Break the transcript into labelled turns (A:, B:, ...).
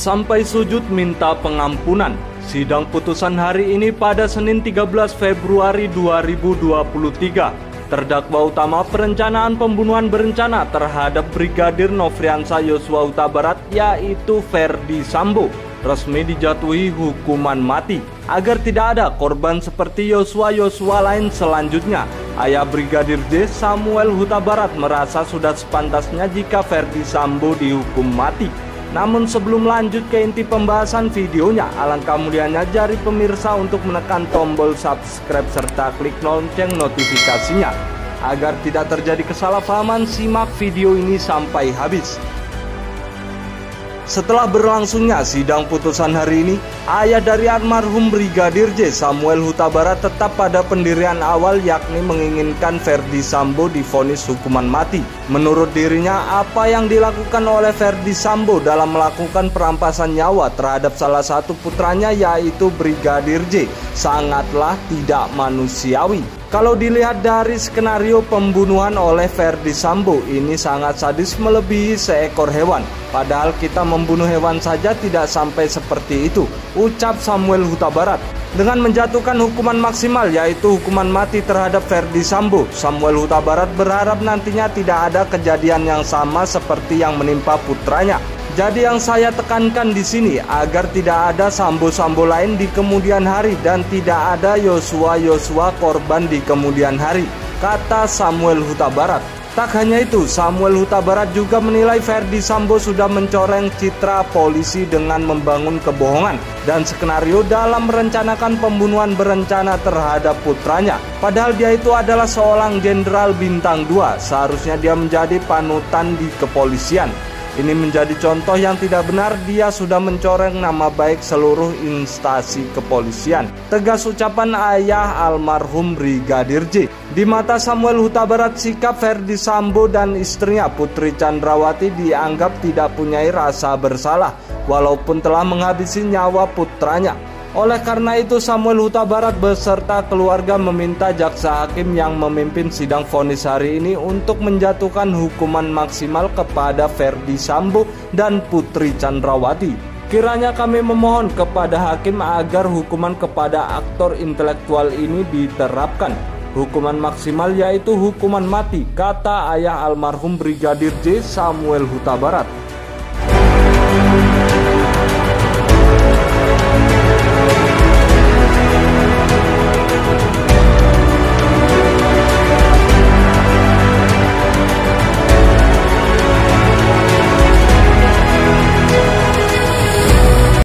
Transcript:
A: sampai sujud minta pengampunan. Sidang putusan hari ini pada Senin 13 Februari 2023. Terdakwa utama perencanaan pembunuhan berencana terhadap Brigadir Nofriansa Yosua Huta Barat yaitu Ferdi Sambo resmi dijatuhi hukuman mati agar tidak ada korban seperti Yosua Yosua lain selanjutnya. Ayah Brigadir J Samuel Huta Barat merasa sudah sepantasnya jika Ferdi Sambo dihukum mati. Namun sebelum lanjut ke inti pembahasan videonya, alangkah mulianya jari pemirsa untuk menekan tombol subscribe serta klik lonceng notifikasinya. Agar tidak terjadi kesalahpahaman, simak video ini sampai habis. Setelah berlangsungnya sidang putusan hari ini, ayah dari almarhum Brigadir J Samuel Huta Barat tetap pada pendirian awal yakni menginginkan Ferdi Sambo difonis hukuman mati. Menurut dirinya, apa yang dilakukan oleh Ferdi Sambo dalam melakukan perampasan nyawa terhadap salah satu putranya yaitu Brigadir J sangatlah tidak manusiawi. Kalau dilihat dari skenario pembunuhan oleh Ferdi Sambo, ini sangat sadis melebihi seekor hewan. Padahal kita membunuh hewan saja tidak sampai seperti itu, ucap Samuel Huta Barat. Dengan menjatuhkan hukuman maksimal yaitu hukuman mati terhadap Ferdi Sambo, Samuel Huta Barat berharap nantinya tidak ada kejadian yang sama seperti yang menimpa putranya. Jadi yang saya tekankan di sini agar tidak ada sambo-sambo lain di kemudian hari dan tidak ada Yosua-Yosua korban di kemudian hari, kata Samuel Huta Barat. Tak hanya itu, Samuel Huta Barat juga menilai Ferdi Sambo sudah mencoreng citra polisi dengan membangun kebohongan dan skenario dalam merencanakan pembunuhan berencana terhadap putranya. Padahal dia itu adalah seorang jenderal bintang 2, seharusnya dia menjadi panutan di kepolisian. Ini menjadi contoh yang tidak benar dia sudah mencoreng nama baik seluruh instansi kepolisian. Tegas ucapan ayah almarhum Brigadir J. Di mata Samuel Huta Barat sikap Ferdi Sambo dan istrinya Putri Chandrawati dianggap tidak punya rasa bersalah walaupun telah menghabisi nyawa putranya. Oleh karena itu Samuel Huta Barat beserta keluarga meminta jaksa hakim yang memimpin sidang vonis hari ini untuk menjatuhkan hukuman maksimal kepada Ferdi Sambo dan Putri Chandrawati. Kiranya kami memohon kepada hakim agar hukuman kepada aktor intelektual ini diterapkan. Hukuman maksimal yaitu hukuman mati, kata ayah almarhum Brigadir J Samuel Huta Barat.